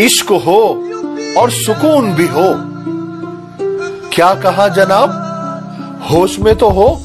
इश्क हो और सुकून भी हो। क्या कहा जनाब? होश में तो हो।